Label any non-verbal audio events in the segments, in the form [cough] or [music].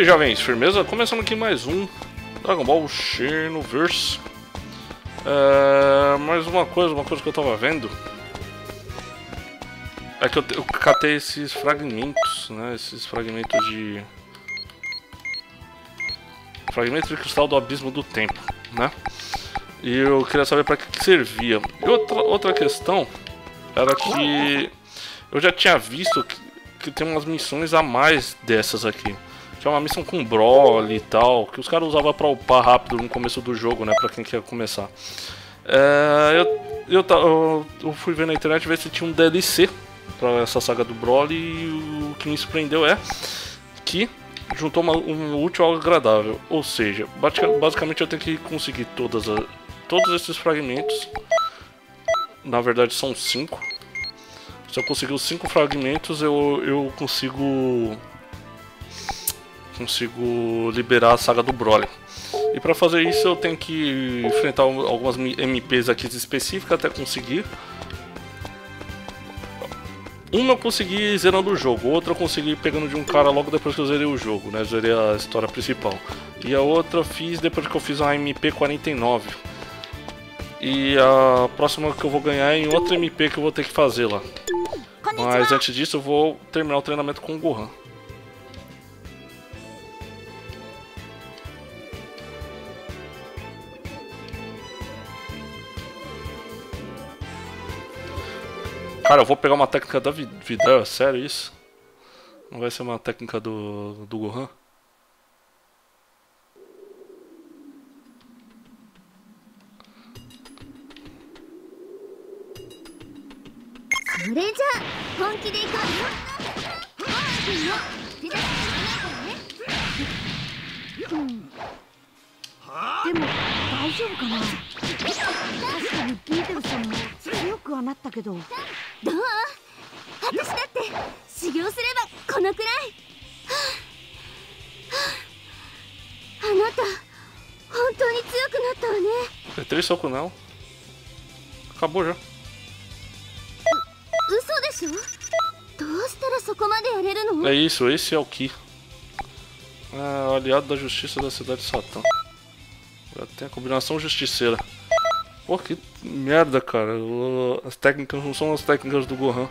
Aí, jovens, firmeza? Começando aqui mais um Dragon Ball Xenoverse. É, mais uma coisa, uma coisa que eu tava vendo é que eu, eu catei esses fragmentos, né? Esses fragmentos de fragmentos de cristal do abismo do tempo, né? E eu queria saber para que servia. E outra outra questão era que eu já tinha visto que, que tem umas missões a mais dessas aqui é uma missão com Broly e tal, que os caras usavam pra upar rápido no começo do jogo, né, pra quem quer começar. É, eu, eu, eu, eu, fui ver na internet ver se tinha um DLC pra essa saga do Broly e o que me surpreendeu é que juntou uma, um útil ao agradável, ou seja, basicamente eu tenho que conseguir todas a, todos esses fragmentos, na verdade são cinco. Se eu conseguir os cinco fragmentos, eu, eu consigo consigo liberar a saga do Broly. E para fazer isso eu tenho que enfrentar algumas MPs aqui específicas até conseguir. Uma eu consegui zerando o jogo, outra eu consegui pegando de um cara logo depois que eu zerei o jogo, né? Zerei a história principal. E a outra eu fiz depois que eu fiz uma MP49. E a próxima que eu vou ganhar é em outra MP que eu vou ter que fazer lá. Mas antes disso eu vou terminar o treinamento com o Gohan. Cara, eu vou pegar uma técnica da Videl, é sério isso? Não vai ser uma técnica do, do Gohan? Demo, 大丈夫かな確かにビーテルさんも強くはなったけどどう私だって修行すればこのくらい、はあはあ、あなた本当に強くなったわね É três soco não Acabou já 嘘でしょどうしたらそこまでやれるの É isso, esse é o Ki ah, Aliado da Justiça da Cidade de Satã Já tem a combinação justiceira Pô, que merda, cara. As técnicas não são as técnicas do Gohan.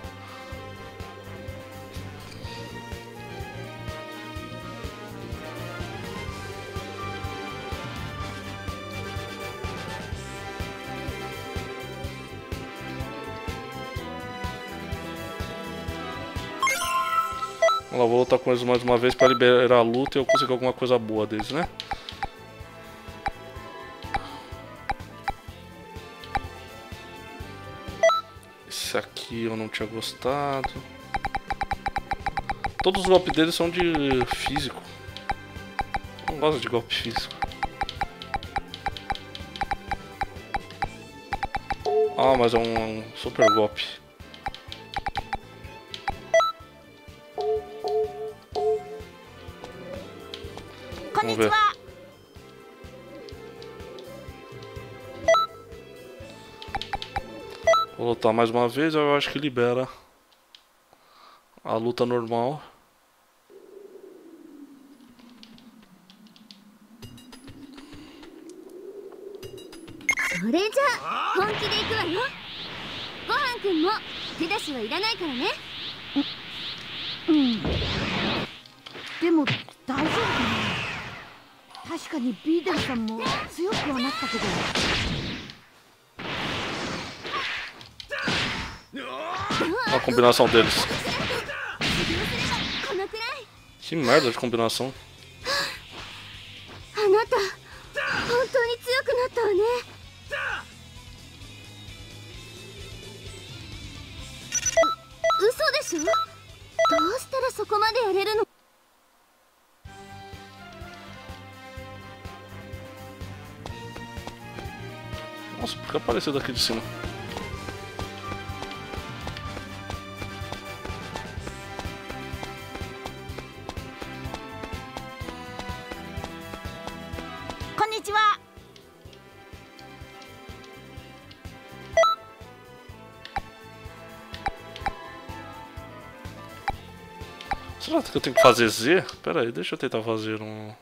Vamos lá, vou lutar com eles mais uma vez para liberar a luta e eu conseguir alguma coisa boa deles, né? Esse aqui eu não tinha gostado. Todos os golpes dele são de físico. Não gosto de golpe físico. Ah, mas é um, um super golpe. Vamos ver. lutar mais uma vez, eu acho que libera a luta normal. Demo, 大丈夫かな確かにビーデルさんも強くはなったけど combinação deles. Que merda de combinação. Nossa, por que apareceu daqui de cima? Fazer Z? Pera aí, deixa eu tentar fazer um...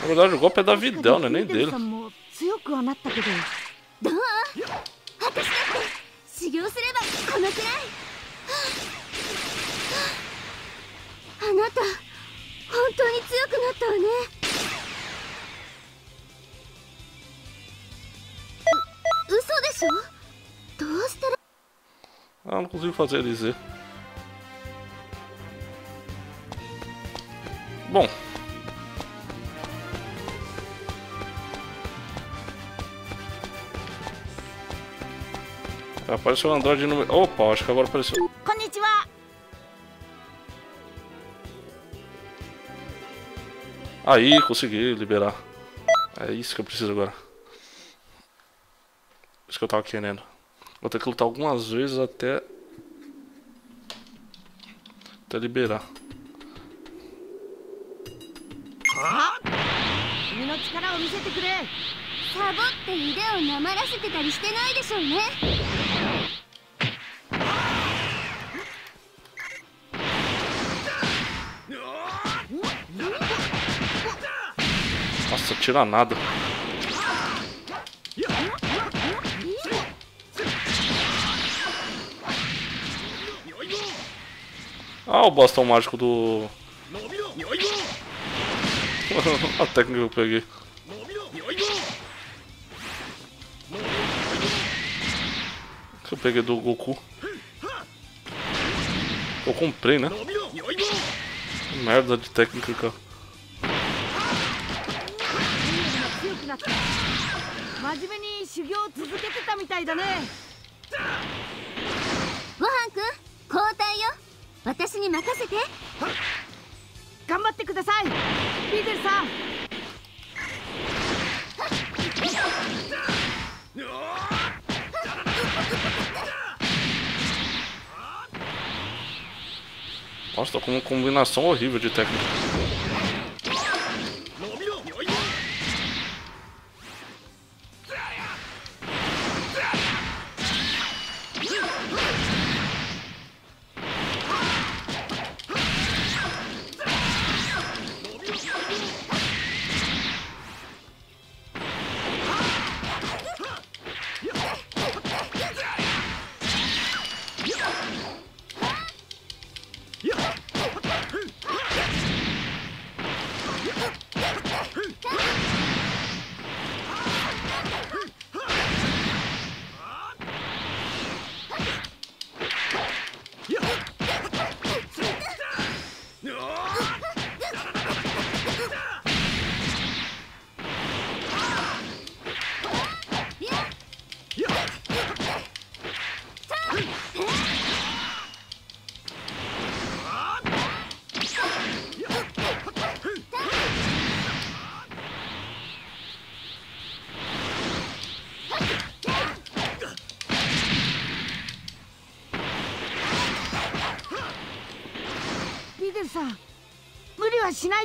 Na verdade, o golpe é da Videl, não é nem dele. なた本当に強くなったわねう嘘でしょどうしたら Ah, não consigo fazer ele Z. Bom. Apareceu o Android número. Opa, acho que agora apareceu. Aí, consegui liberar. É isso que eu preciso agora. Isso que eu tava querendo. Vou ter que lutar algumas vezes até. Até liberar. 君 tira nada. Ah, o bastão mágico do. [laughs] A técnica que eu peguei. Que eu peguei do Goku. Eu comprei, né? Merda de técnica, cara. 真面目に修行を続けてたみたいだね。ごはんくん交代よ。私に任せて。頑張ってください。ビデルさん。Nossa, tô com uma combinação horrível de técnica.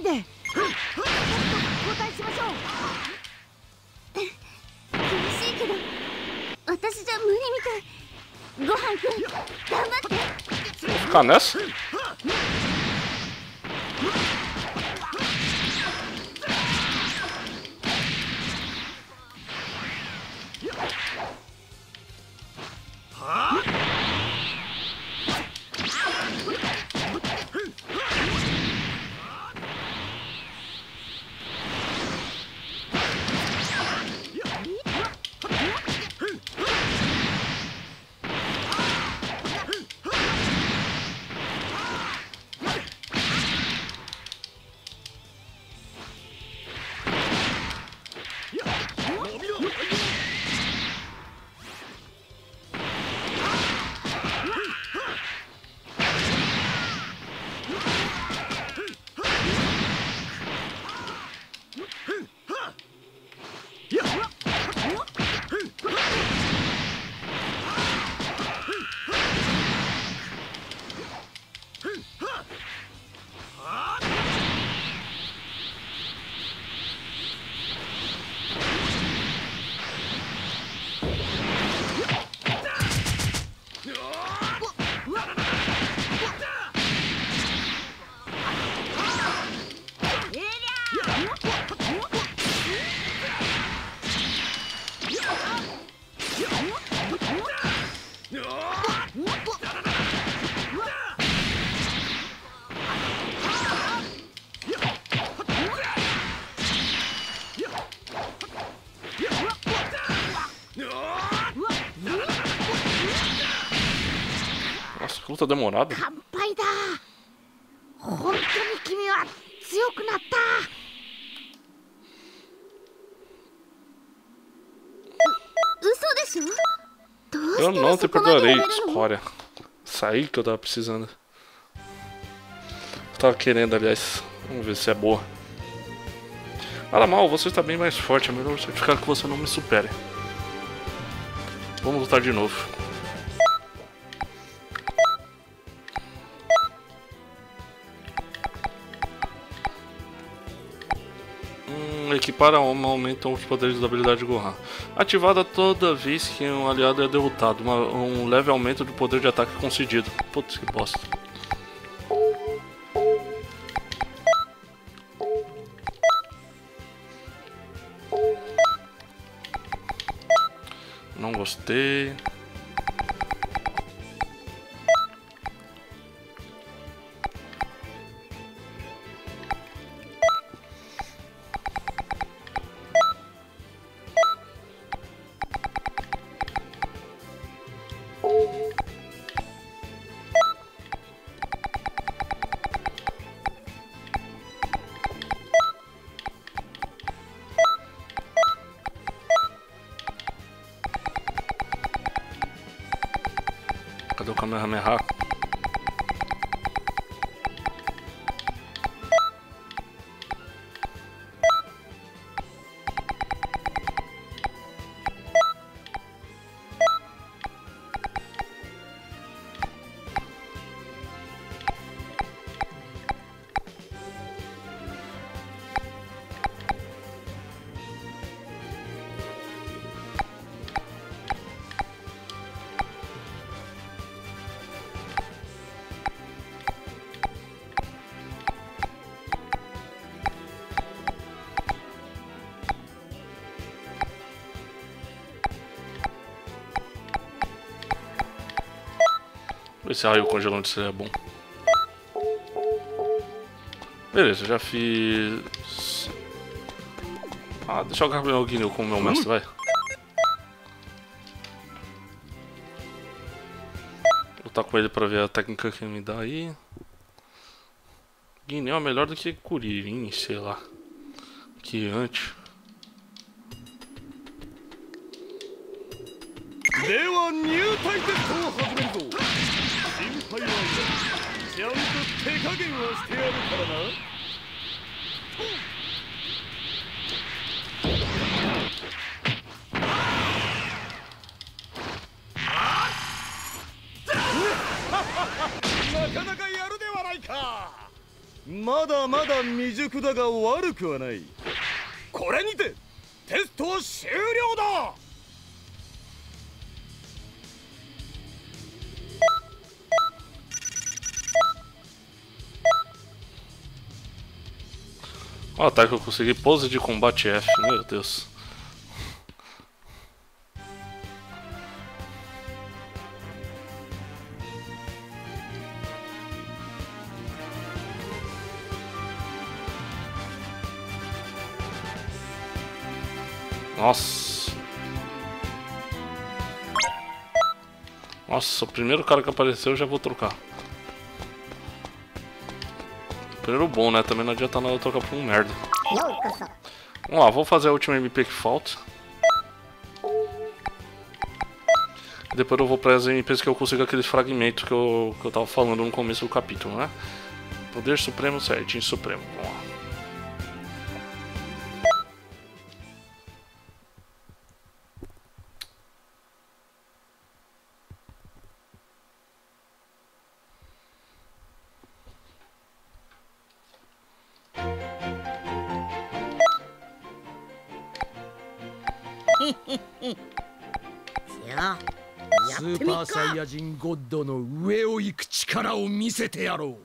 ないで。ちょっと交代しましょう。厳しいけど私じゃ無理みたい。ごはんくん頑張って。Ficar demorado. Eu não te perdoarei, escória. Saí que eu tava precisando. Eu tava querendo, aliás. Vamos ver se é boa. Ah, mal, você está bem mais forte. É melhor certificar que você não me supere. Vamos lutar de novo. Hum, equipar a alma aumenta os poderes da habilidade de Gohan. Ativada toda vez que um aliado é derrotado. Uma- um leve aumento de poder de ataque concedido. Putz, que bosta. Não gostei. Cadê o Kamehameha? Esse raio congelante seria bom. Beleza, já fiz. Ah, deixa eu agarrar o Guineu como meu mestre, vai. Lutar com ele pra ver a técnica que ele me dá aí. Guineu é melhor do que Kuririn, sei lá. Que antes. だが悪くはないこれにてテスト終了だ Ó, oh, tá que eu consegui. Pose de combate F. Meu Deus. Nossa, o primeiro cara que apareceu eu já vou trocar. Primeiro bom, né? Também não adianta nada trocar por um merda. Tá Vamos lá, vou fazer a última MP que falta. Depois eu vou para as MPs que eu consigo aquele fragmento que eu, que eu tava falando no começo do capítulo, né? Poder Supremo certinho, Supremo. Vamos lá. [laughs] スーパーサイヤ人ゴッドの上を行く力を見せてやろう。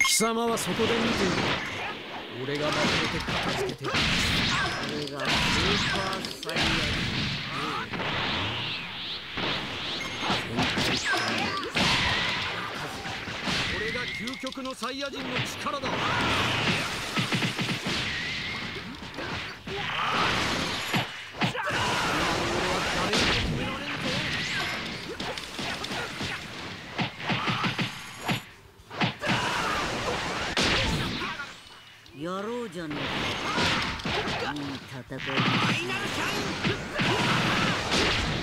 貴様はそこで見ている。俺がまとめて片付けてやる。これがスーパーサイヤ人。究極のサイヤ人の力だ。やろうじゃねえか。いい戦いファイナルシャイン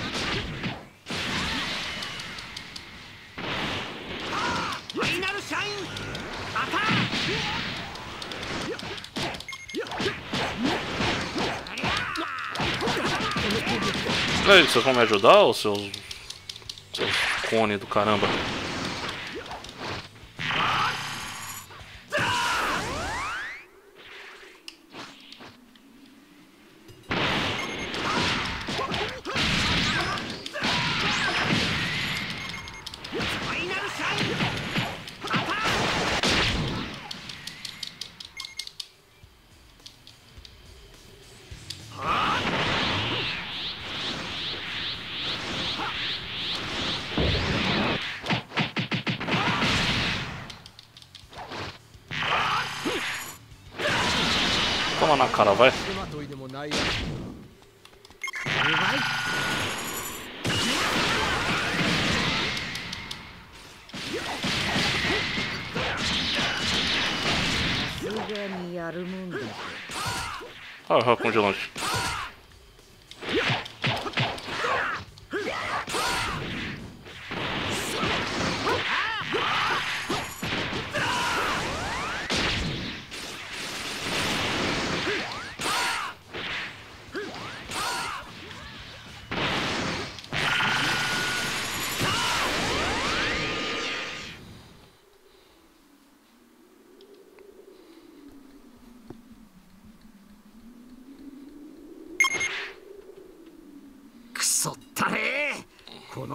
Ei, vocês vão me ajudar, ou seus... Seus cone do caramba?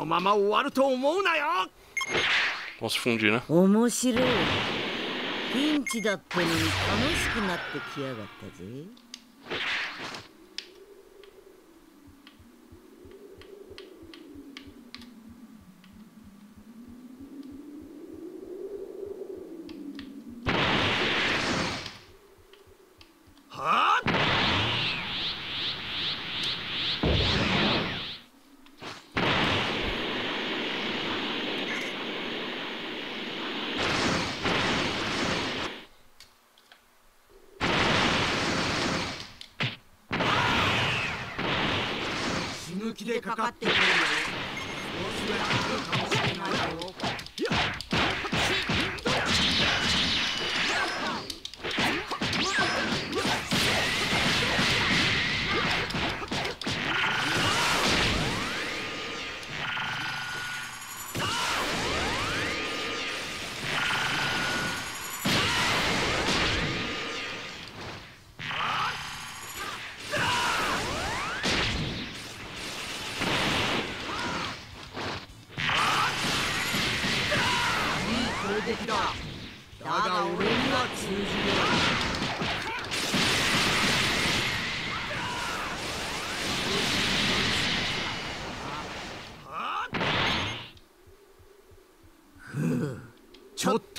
まま終わると思うなよ。se fundir, né? 面白い。ピンチだったのに楽しくなってきやがったぜはあ死ぬ気でかって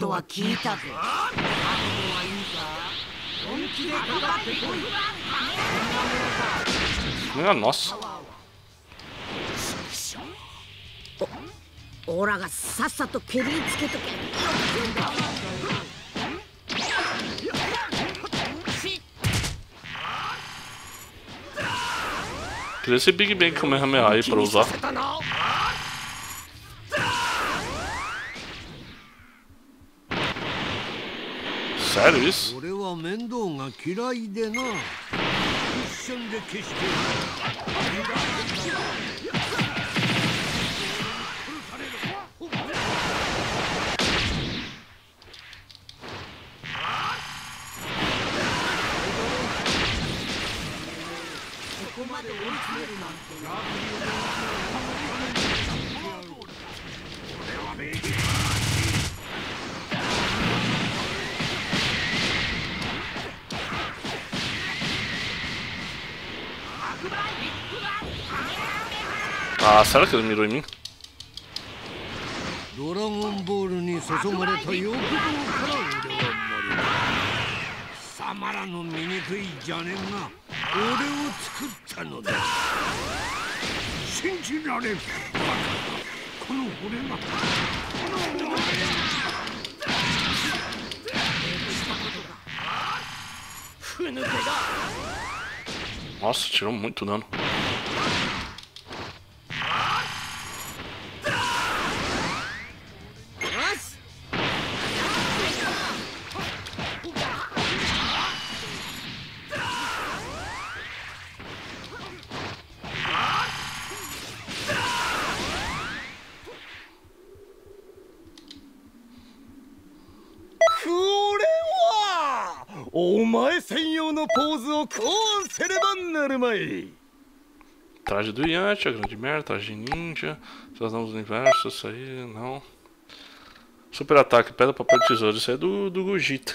とは聞いたぜ覚悟はいいか本気でかかってこい Minha nossa. オラがさっさと蹴りつけとけ Queria esse Big Bang Kamehameha aí pra usar. that is. 俺は面倒が嫌いでな。一瞬で消して。ここまで追い詰めるなんて。Ah, será que ele mirou em mim? ドラゴンボールに注がれた欲望から俺たまらぬ醜い邪念が俺を作ったのだ信じられんこの俺がこの俺がふぬけが Nossa, tirou muito dano. Traje do Yantia, grande merda, traje ninja, cidadãos do universo, isso aí, não. Super ataque, pedra, papel, tesouro, isso aí é do, do Gogeta.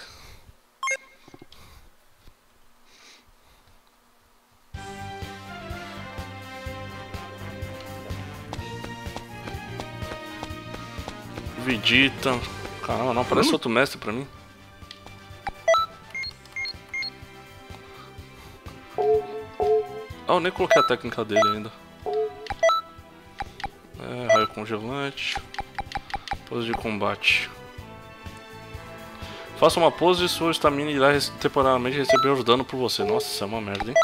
Vegeta. Caramba, não, parece outro mestre pra mim. Ah, eu nem coloquei a técnica dele ainda. É, raio congelante. Pose de combate. Faça uma pose e sua estamina irá temporariamente receber os danos por você. Nossa, isso é uma merda, hein?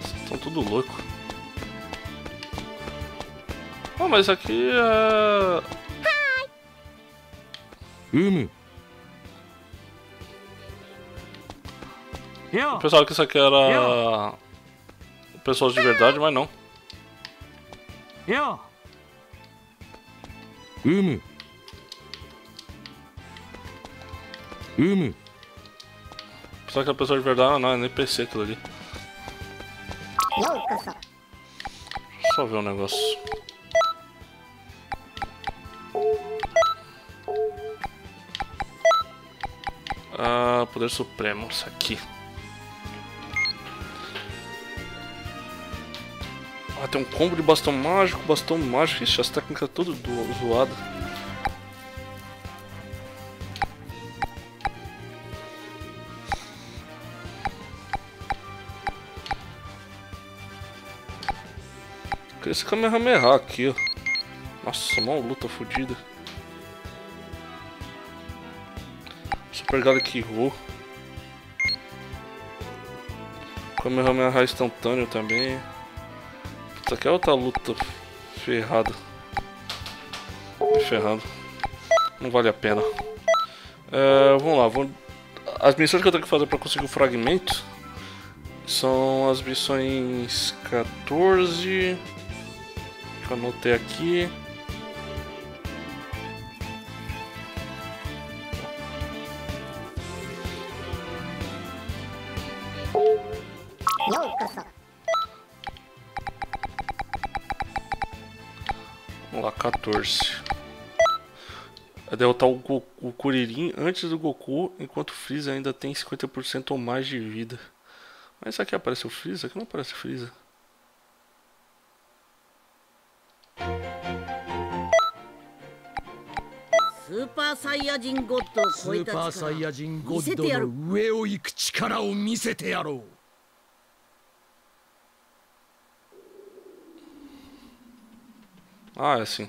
Vocês estão tudo louco. Mas aqui é. Umu. Eu pensava que isso aqui era. Pessoas de verdade, mas não. Eu. Umu. Umu. Só que a pessoa de verdade não, é nem PC aquilo ali. Só ver um negócio. Poder supremo, isso aqui. Ah, tem um combo de bastão mágico, bastão mágico. Ixi, as técnicas do- zoadas. Esse Kamehameha aqui, ó. Nossa, mó luta fodida. Super Garlic Roll. Kamehameha instantâneo também. Isso aqui é outra luta ferrada. Ferrado. Não vale a pena. É, vamos lá, vamos... As missões que eu tenho que fazer para conseguir o fragmento são as missões 14 que eu anotei aqui. derrotar o, o Kuririn antes do Goku, enquanto o Freeza ainda tem 50% ou mais de vida. Mas aqui aparece o Freeza? Aqui não aparece o Freeza. Super Saiyajin God Ah, é assim.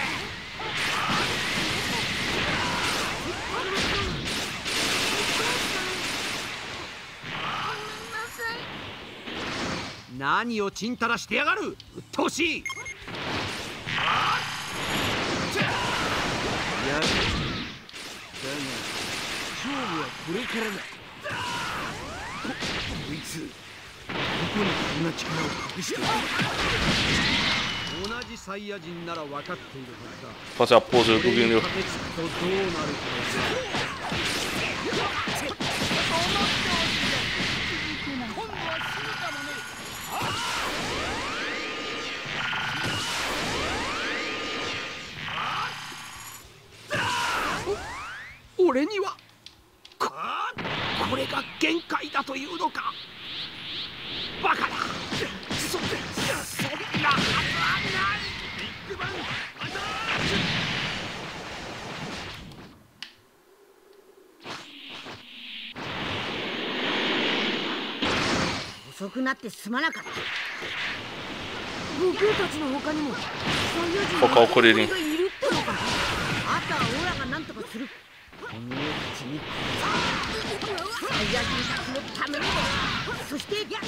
何をちんたらしてやがる。鬱陶しい。やる。だが勝負はこれからだ。ここいつどこにこんな力を隠している同じじサイヤ人なら分かっているは Fazer a pose ず do だ。俺にはここれが限界だというのか。バカだ。そそんなはずはない。ビッグバンアタック遅くなってすまなかった。悟空たちの他にもサイヤ人他をこれに。がいるってのか。あとはオラが何とかする。この世口にサイヤ人たちのためにもそしてナ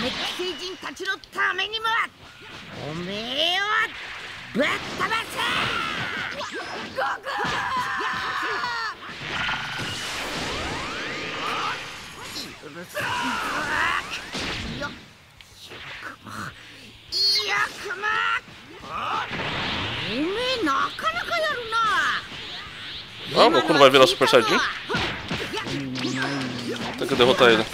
メック星人たちのためにもおめえをぶっ飛ばせ悟空許すよくもよくもおめえなかなかや Ah, o Goku não vai virar Super Saiyajin? Tem que derrotar ele.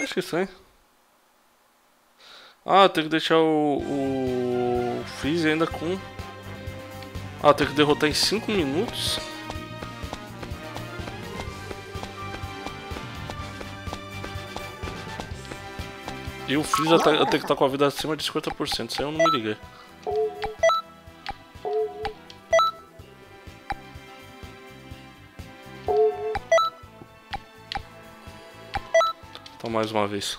Acho que sim. Ah, tem que deixar o, o Freeze ainda com ah, tem que derrotar em 5 minutos. E o Freeza tá, tem que estar com a vida acima de 50%, isso aí eu não me liguei. Então mais uma vez.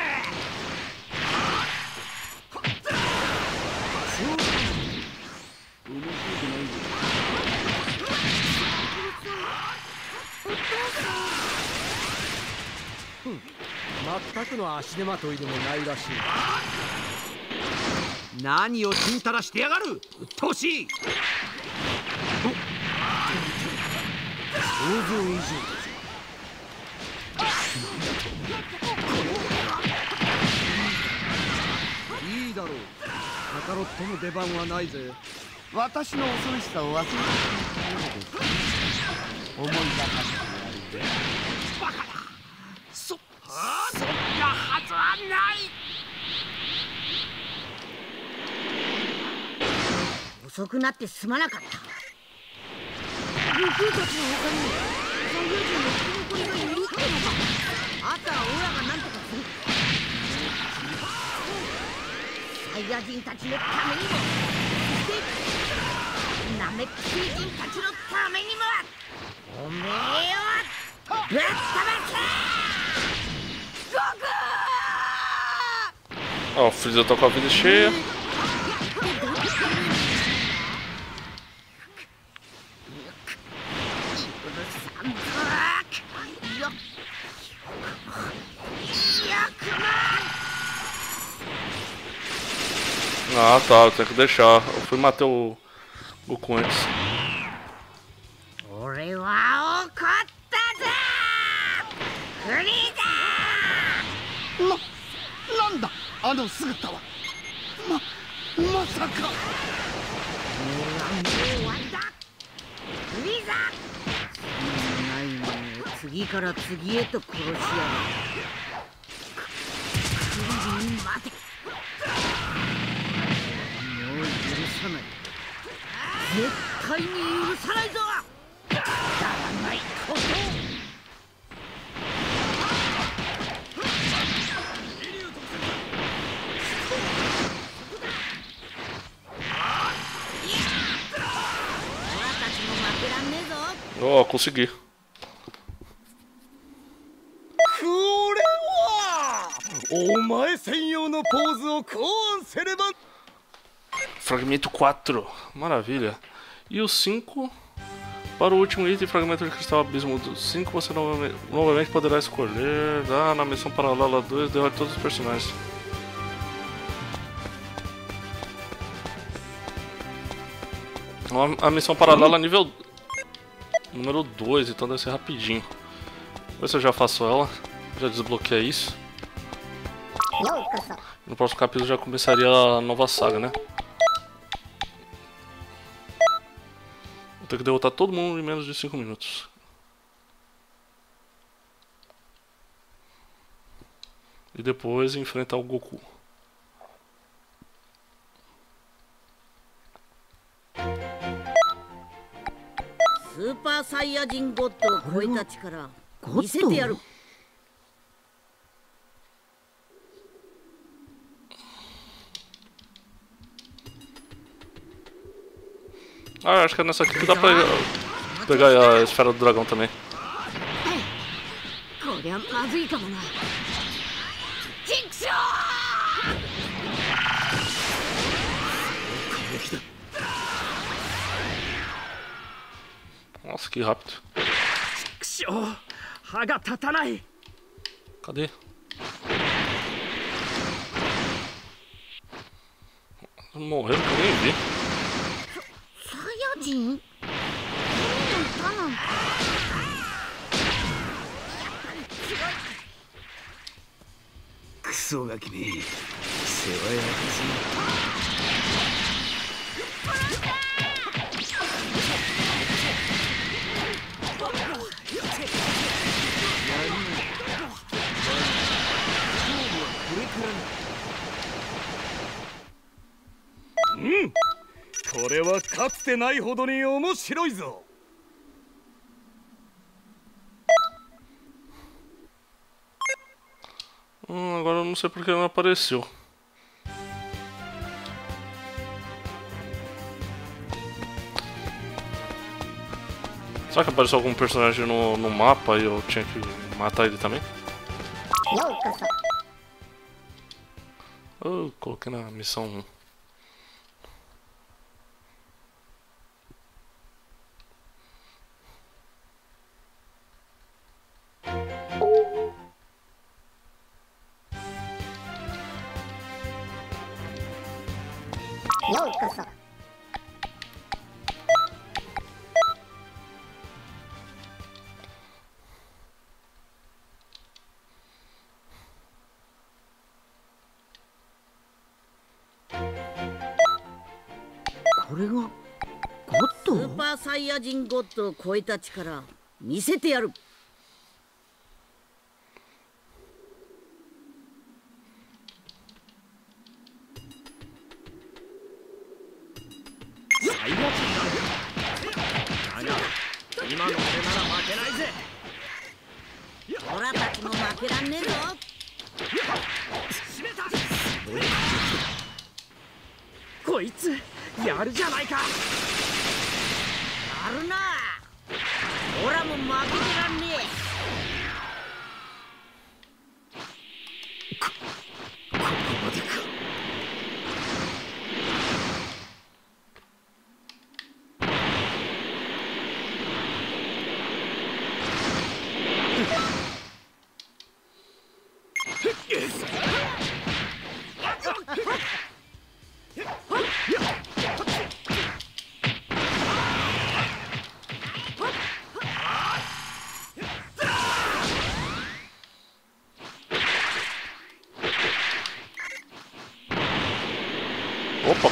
全くの足手まといでもないらしい。何をちんたらしてやがる？うっとうしい想像以上。だぞいいだろう。カカロットの出番はないぜ。私の恐ろしさを忘れてしまったようです。思い出させてやるぜそそんなはずはない遅くなってすまなかった悟空たちの他にもサイヤ人の生き残りがいるってのかあとはオラが何とかするサイヤ人たちのためにもそしてナメック星人たちのためにもおめえをぶっ飛ばせ悟空 Ó, o Freeza tá com a vida cheia. わりだフリーザないものを次から次へと殺しやが さない。絶対に許さないぞ。だらない。こと oh, consegui. これはお前専用のポーズを考案せれば Fragmento 4. Maravilha. E o 5. Para o último item, fragmento de cristal abismo do 5, você novamente, novamente poderá escolher. Ah, na missão paralela 2, derrote todos os personagens. A- missão paralela nível número 2, então deve ser rapidinho. Vou ver se eu já faço ela. Já desbloqueei isso. No próximo capítulo já começaria a nova saga, né? Vou ter que derrotar todo mundo em menos de 5 minutos. E depois enfrentar o Goku. スーパーサイヤ人ゴッドを超えた力見せてやる Ah, acho que é nessa aqui dá pra pegar a esfera do dragão também. Nossa, que rápido. Cadê? Morreu que eu nem vi. 人？クソガキめ。世話焼きすうんこれはかつてないほどに面白いぞ Hum, agora eu não sei porque não apareceu. Será que apareceu algum personagem no, no mapa e eu tinha que matar ele também? Eu coloquei na missão 1. ヤ人ゴッドを超えた力見せてやる。サイヤ人だだが今の俺なら負けないぜ。オラたちも負けらんねえぞ。こいつやるじゃないかオラも負けてら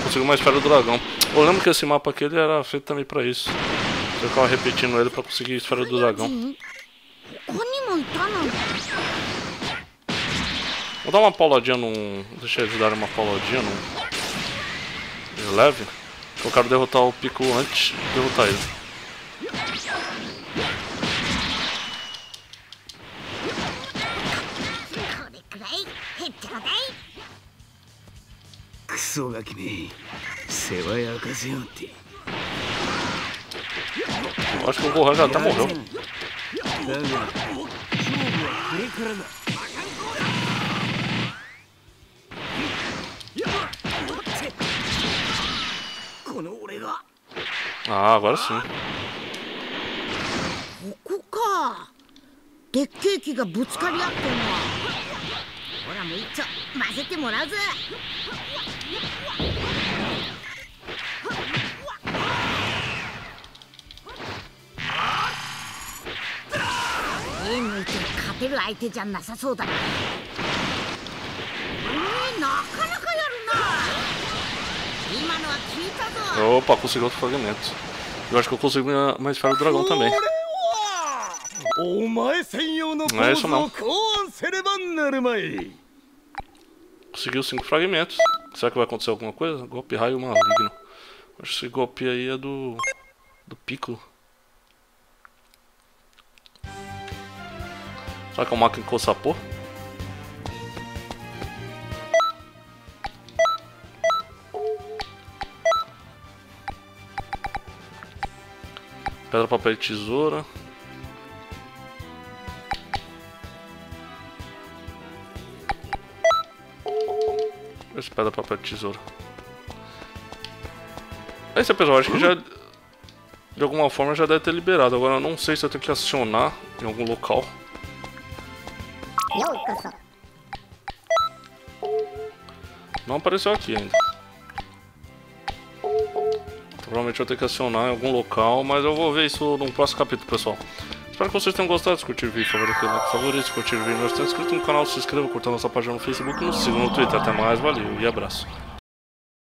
consigo uma esfera do dragão. Eu lembro que esse mapa aqui ele era feito também pra isso. Eu ficava repetindo ele pra conseguir a esfera do dragão. Vou dar uma pauladinha num... Deixa eles darem uma pauladinha num... De leve. Eu quero derrotar o Pico antes de derrotar ele. ソガキめ。世話焼かせよって。Eu acho que o Gohan já até morreu. だが勝負はこれからだ。この俺が。Ah, agora sim. ここか。でっけえ木がぶつかり合ってんの。ほらもう一丁混ぜてもらうぜ手抜いて勝てる相手じゃなさそうだなえー、なかなかやるな今のは効いたぞ Opa, consegui outro fragmento. Eu acho que eu minha, uma esfera do dragão こ também. れはお前専用のポ não é ー isso ズ não. Conseguiu cinco fragmentos. Será que vai acontecer alguma coisa? Golpe raio maligno. Acho que esse golpe aí é do. do Piccolo. Será que é o Makin Kosapo? Pedra, papel e tesoura. Esse pedra, papel tesoura. Esse pessoal, acho que já. De alguma forma já deve ter liberado. Agora eu não sei se eu tenho que acionar em algum local. Não apareceu aqui ainda. Provavelmente eu tenho que acionar em algum local, mas eu vou ver isso no próximo capítulo, pessoal. Espero que vocês tenham gostado. Se curtir o vídeo, favor, aquele like favorito. Se curtir o vídeo, não está inscrito no canal, se inscreva, curta nossa página no Facebook e nos siga no Twitter. Até mais, valeu e abraço.